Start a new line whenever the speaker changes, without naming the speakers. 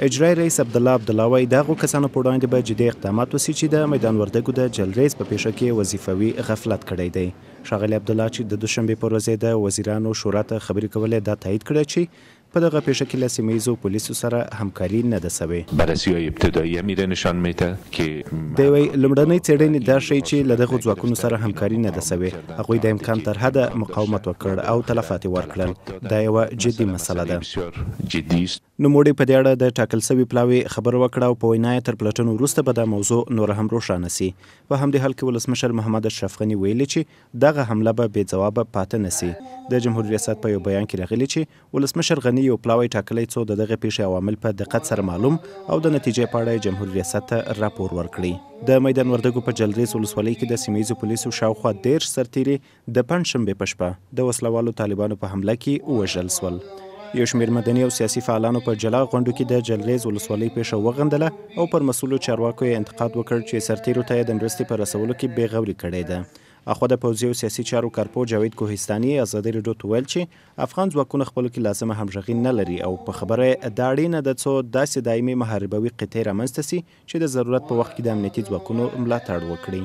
اجرای رئیس عبدالله عبدالله وایي د هغو کسانو په وړاندې به جدي اقدامات وسی چې د میدان وردګو د جلریز په پیښه کې وظیفوي غفلت کړی دی ښاغلی عبدالله چې د دوشنبې پر ورځ د وزیرانو شورا ته خبرې کولې دا تایید کړه چې په دغه پیښه کې له سیمه ییزو پولیسو سره همکاري نه ده سوې
بررسی های ابتدایی هم ایره نشان میده که
د یوې لومړنۍ څېړنې دا ښیي چې له دغو ځواکونو سره همکاري نه ده سوې هغوی د امکان تر حده مقاومت وکړ او تلفات یې ورکړل، دا یوه جدي مسله ده. نوموړي په دې اړه د ټاکل شوي پلاوي خبره وکړه او په وینا یې تر پلټنو وروسته به دا موضوع نوره هم روښانه شي. په همدې حال کې ولسمشر محمد اشرف غني ویلي چې دغه حمله به بې ځوابه پاته نه شي. د جمهورریاست په یو بیان کې راغلي چې ولسمشر غني یو پلاوی ټاکلی څو د دغې پیښې عوامل په دقت سره معلوم او د نتیجې په اړه جمهور ریاست ته راپور ورکړي. د میدان وردګو په جلریز ولسوالۍ کې د سیمه ییزو پولیسو شاوخوا دېرش سرتیري د پنجشنبې په شپه د وسله والو طالبانو په حمله کې ووژل شول. یو شمېر مدني او سیاسي فعالانو په جلا غونډو کې د جلریز ولسوالۍ پیښه وغندله او پر مسولو چارواکو یې انتقاد وکړ چې سرتیرو ته یې د مرستې په رسولو کې بې غوري کړې ده. اخوا د پوځي او سیاسي چارو کارپوه جاوید کوهستاني ازادي راډیو ته وویل چې افغان ځواکونه خپلو کې لازمه همغږي نه لري او په خبره یې دا اړینه ده څو داسې دایمې محاربوي قطعې رامنځته شي چې د ضرورت په وخت کې د امنیتي ځواکونو ملاتړ وکړي.